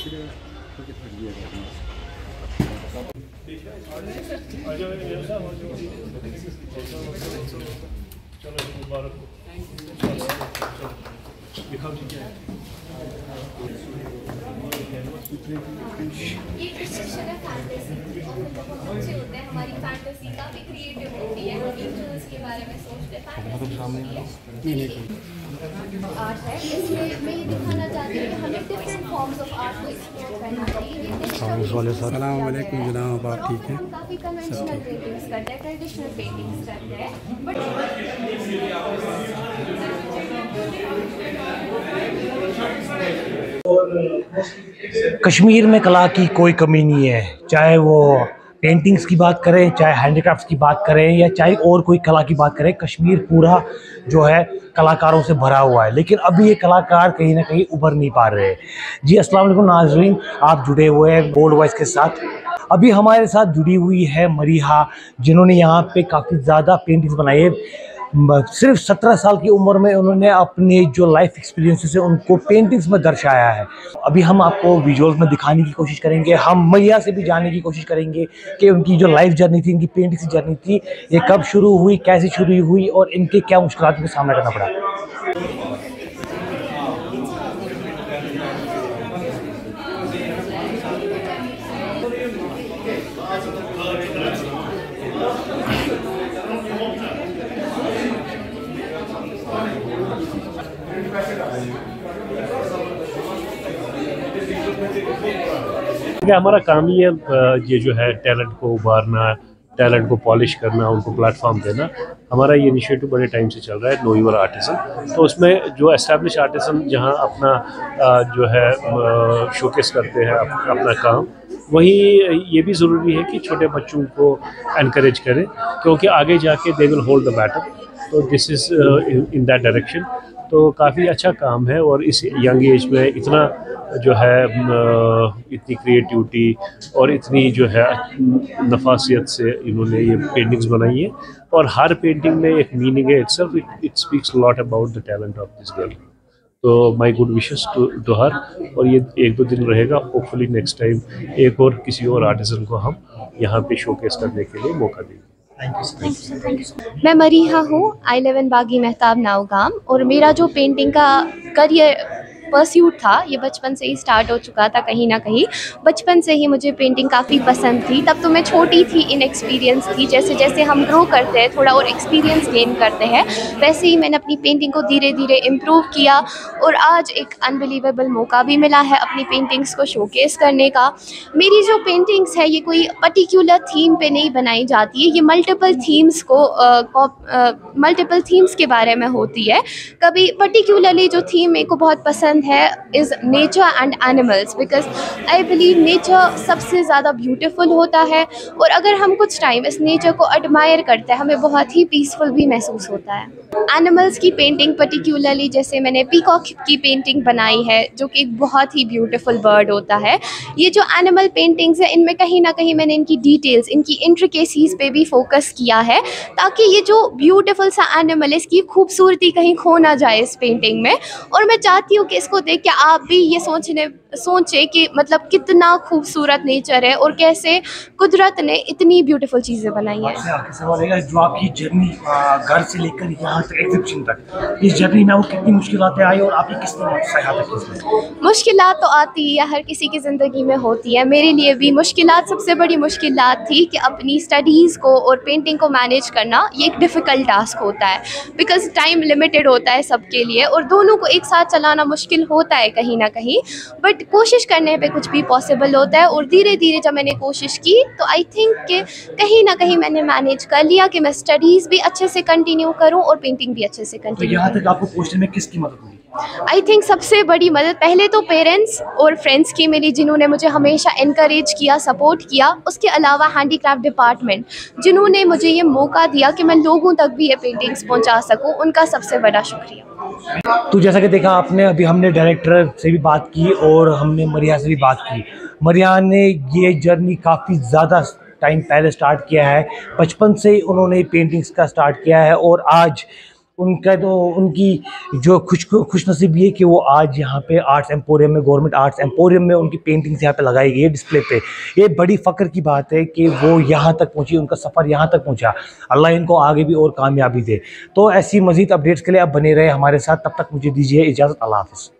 ये प्रशिक्षण है फैंटेसी अच्छे होते हैं हमारी फैंटेसी काफ़ी क्रिएटिव होती है हम एंजल्स के बारे में सोचते हैं फैंटेसी आर्ट है इसमें मैं ये दिखाना वालेकुम जनाब आप ठीक हैं? हम काफ़ी कन्वेंशनल पेंटिंग्स करते हैं ट्रेडिशनल पेंटिंग्स करते हैं। बट कश्मीर में कला की कोई कमी नहीं है चाहे वो पेंटिंग्स की बात करें, चाहे हैंडीक्राफ्ट की बात करें या चाहे और कोई कला की बात करें, कश्मीर पूरा जो है कलाकारों से भरा हुआ है। लेकिन अभी ये कलाकार कहीं ना कहीं उभर नहीं पा रहे जी, अस्सलाम वालेकुम नाजरीन, आप जुड़े हुए हैं गोल्ड वॉइस के साथ। अभी हमारे साथ जुड़ी हुई है मरीहा, जिन्होंने यहाँ पे काफ़ी ज़्यादा पेंटिंग्स बनाई है। सिर्फ़ सत्रह साल की उम्र में उन्होंने अपने जो लाइफ एक्सपीरियंसेस है, उनको पेंटिंग्स में दर्शाया है। अभी हम आपको विजुअल्स में दिखाने की कोशिश करेंगे, हम मैया से भी जानने की कोशिश करेंगे कि उनकी जो लाइफ जर्नी थी इनकी पेंटिंग्स जर्नी थी, ये कब शुरू हुई, कैसे शुरू हुई और इनके क्या मुश्किल का सामना करना पड़ा। कि हमारा काम ही है ये जो है टैलेंट को उभारना टैलेंट को पॉलिश करना, उनको प्लेटफॉर्म देना, हमारा ये इनिशिएटिव बड़े टाइम से चल रहा है, नो यूर आर्टिसन तो उसमें जो एस्टेब्लिश आर्टिसन जहाँ अपना जो है शोकेस करते हैं अपना काम, वही ये भी ज़रूरी है कि छोटे बच्चों को इनक्रेज करें, क्योंकि आगे जाके they will hold the batter तो this is in that direction तो काफ़ी अच्छा काम है और इस यंग एज में इतना जो है इतनी क्रिएटिविटी और इतनी जो है, नफासियत से इन्होंने ये पेंटिंग्स बनाई है। और हर पेंटिंग में एक मीनिंग है itself it it speaks lot about the talent of this girl तो my good wishes to to her और ये एक दो दिन रहेगा। होपफुली नेक्स्ट टाइम एक और किसी और आर्टिसन को हम यहाँ पे शोकेस करने के लिए मौका देंगे। मैं मरीहा हूँ आई लेवन बागी मेहताब नावगाम और मेरा जो पेंटिंग का करियर परस्यूट था, ये बचपन से ही स्टार्ट हो चुका था कहीं ना कहीं। बचपन से ही मुझे पेंटिंग काफ़ी पसंद थी। तब तो मैं छोटी थी इन एक्सपीरियंस थी। जैसे जैसे हम ग्रो करते हैं, थोड़ा और एक्सपीरियंस गेन करते हैं, वैसे ही मैंने अपनी पेंटिंग को धीरे धीरे इम्प्रूव किया और आज एक अनबिलीवेबल मौका भी मिला है अपनी पेंटिंग्स को शोकेस करने का। मेरी जो पेंटिंग्स है, ये कोई पर्टिकुलर थीम पे नहीं बनाई जाती है। ये मल्टीपल थीम्स को मल्टीपल थीम्स के बारे में होती है। कभी पर्टिकुलरली जो थीम मेरे को बहुत पसंद है is nature and animals because I believe nature सबसे ज़्यादा ब्यूटीफुल होता है और अगर हम कुछ टाइम इस नेचर को एडमायर करते हैं, हमें बहुत ही पीसफुल भी महसूस होता है। एनिमल्स की पेंटिंग पर्टिकुलरली जैसे मैंने पीकॉक की पेंटिंग बनाई है, जो कि एक बहुत ही ब्यूटीफुल बर्ड होता है, ये जो एनिमल पेंटिंग्स है, इनमें कहीं ना कहीं मैंने इनकी डिटेल्स इनकी इंट्रिकेसीज पे भी फोकस किया है, ताकि ये जो ब्यूटीफुल सा एनिमल है, इसकी खूबसूरती कहीं खो ना जाए इस पेंटिंग में। और मैं चाहती हूँ कि इसको देख के आप भी ये सोचने सोचें कि मतलब कितना खूबसूरत नेचर है और कैसे कुदरत ने इतनी ब्यूटीफुल चीज़ें बनाई हैं। सवाल है जो आपकी जर्नी घर से लेकर यहाँ तक एग्जिबिशन तक इस जर्नी में वो कितनी मुश्किल आई और आपकी किस तरह मुश्किल तो आती है हर किसी की ज़िंदगी में होती है। मेरे लिए भी मुश्किल सबसे बड़ी मुश्किल थी कि अपनी स्टडीज़ को और पेंटिंग को मैनेज करना ये एक डिफ़िकल्ट टास्क होता है। बिकॉज़ टाइम लिमिटेड होता है सबके लिए और दोनों को एक साथ चलाना मुश्किल होता है कहीं ना कहीं बट कोशिश करने पे कुछ भी पॉसिबल होता है और धीरे धीरे जब मैंने कोशिश की तो आई थिंक कि कहीं ना कहीं मैंने मैनेज कर लिया कि मैं स्टडीज़ भी अच्छे से कंटिन्यू करूँ और पेंटिंग भी अच्छे से कंटिन्यू तो यहाँ तक आपको पहुँचने में किसकी मदद हुई आई थिंक सबसे बड़ी मदद, पहले तो पेरेंट्स और फ्रेंड्स की मेरी जिन्होंने मुझे हमेशा इनक्रेज किया सपोर्ट किया। उसके अलावा हैंडीक्राफ्ट डिपार्टमेंट जिन्होंने मुझे ये मौका दिया कि मैं लोगों तक भी ये पेंटिंग्स पहुँचा सकूँ। उनका सबसे बड़ा शुक्रिया। तो जैसा कि देखा आपने, अभी हमने डायरेक्टर से भी बात की और हमने मरिया से भी बात की। मरिया ने ये जर्नी काफ़ी ज़्यादा टाइम पहले स्टार्ट किया है। बचपन से उन्होंने पेंटिंग्स का स्टार्ट किया है और आज उनका तो उनकी जो खुश खुश नसीबी है कि वो आज यहाँ पे आर्ट्स एम्पोरियम में गवर्नमेंट आर्ट्स एम्पोरियम में उनकी पेंटिंग्स यहाँ पे लगाई गई है डिस्प्ले पे। ये बड़ी फ़ख्र की बात है कि वो यहाँ तक पहुँची, उनका सफ़र यहाँ तक पहुँचा। अल्लाह इनको आगे भी और कामयाबी दे। तो ऐसी मज़ीद अपडेट्स के लिए आप बने रहे हमारे साथ। तब तक मुझे दीजिए इजाज़त, अल्लाह हाफ़िज़।